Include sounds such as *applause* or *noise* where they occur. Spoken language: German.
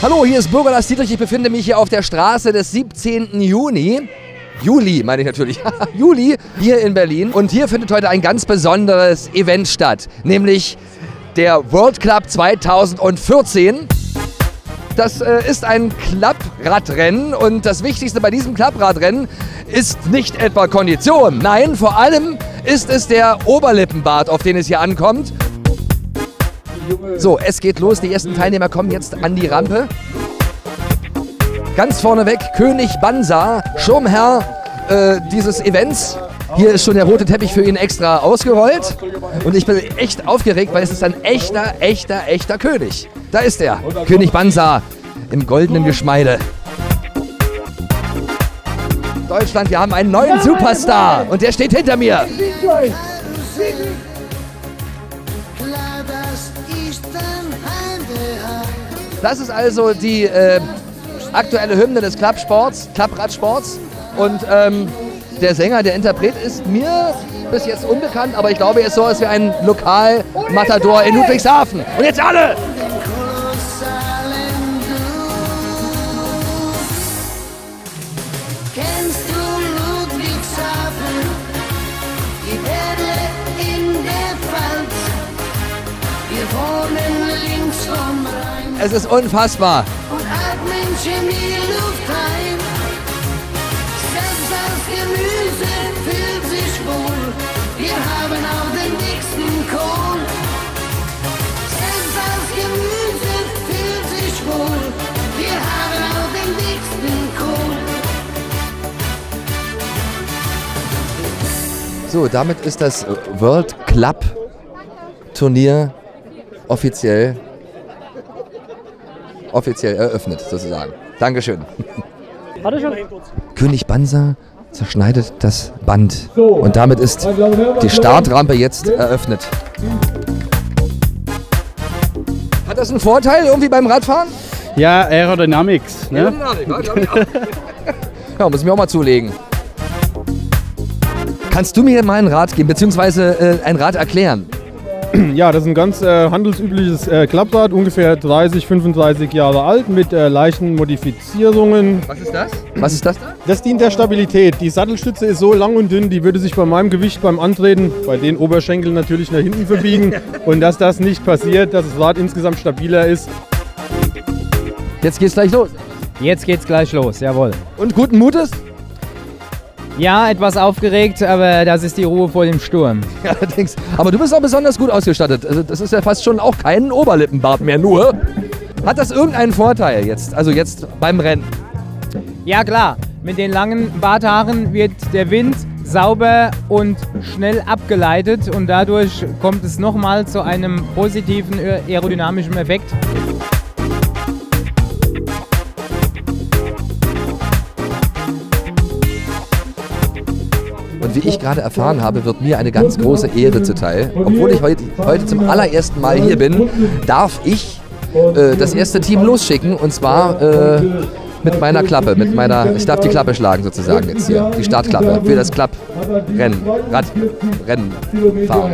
Hallo, hier ist Bürger Dietrich. Ich befinde mich hier auf der Straße des 17. Juni. Juli, meine ich natürlich. *laughs* Juli, hier in Berlin. Und hier findet heute ein ganz besonderes Event statt, nämlich der World Club 2014. Das äh, ist ein Klappradrennen und das Wichtigste bei diesem Klappradrennen ist nicht etwa Kondition. Nein, vor allem ist es der Oberlippenbart, auf den es hier ankommt. So, es geht los. Die ersten Teilnehmer kommen jetzt an die Rampe. Ganz vorneweg König Bansa, Schirmherr äh, dieses Events. Hier ist schon der rote Teppich für ihn extra ausgerollt. Und ich bin echt aufgeregt, weil es ist ein echter, echter, echter König. Da ist er, König Bansa im goldenen Geschmeide. Deutschland, wir haben einen neuen Superstar und der steht hinter mir. Das ist also die äh, aktuelle Hymne des Klappsports, Klappradsports. Und ähm, der Sänger, der Interpret ist mir bis jetzt unbekannt, aber ich glaube, er ist so als wie ein Lokal-Matador in Ludwigshafen. Und jetzt alle! Es ist unfassbar. und atmen So, damit ist das World Club Turnier offiziell offiziell eröffnet, sozusagen. Dankeschön. König Bansa zerschneidet das Band. Und damit ist die Startrampe jetzt eröffnet. Hat das einen Vorteil irgendwie beim Radfahren? Ja, Aerodynamics. Ne? *laughs* Ja, muss ich mir auch mal zulegen. Kannst du mir mal ein Rad geben, beziehungsweise äh, ein Rad erklären? Ja, das ist ein ganz äh, handelsübliches äh, Klapprad, ungefähr 30, 35 Jahre alt, mit äh, leichten Modifizierungen. Was ist das? Was ist das da? Das dient der Stabilität. Die Sattelstütze ist so lang und dünn, die würde sich bei meinem Gewicht beim Antreten, bei den Oberschenkeln natürlich nach hinten verbiegen. *laughs* und dass das nicht passiert, dass das Rad insgesamt stabiler ist. Jetzt geht's gleich los. Jetzt geht's gleich los, jawohl. Und guten Mutes? Ja, etwas aufgeregt, aber das ist die Ruhe vor dem Sturm. *laughs* Allerdings. Aber du bist auch besonders gut ausgestattet. Also das ist ja fast schon auch kein Oberlippenbart mehr, nur. Hat das irgendeinen Vorteil jetzt? Also jetzt beim Rennen? Ja klar, mit den langen Barthaaren wird der Wind sauber und schnell abgeleitet und dadurch kommt es nochmal zu einem positiven aerodynamischen Effekt. Wie ich gerade erfahren habe, wird mir eine ganz große Ehre zuteil. Obwohl ich heute, heute zum allerersten Mal hier bin, darf ich äh, das erste Team losschicken und zwar äh, mit meiner Klappe, mit meiner, ich darf die Klappe schlagen sozusagen jetzt hier, die Startklappe für das Klapp-Rennen, Radrennen fahren.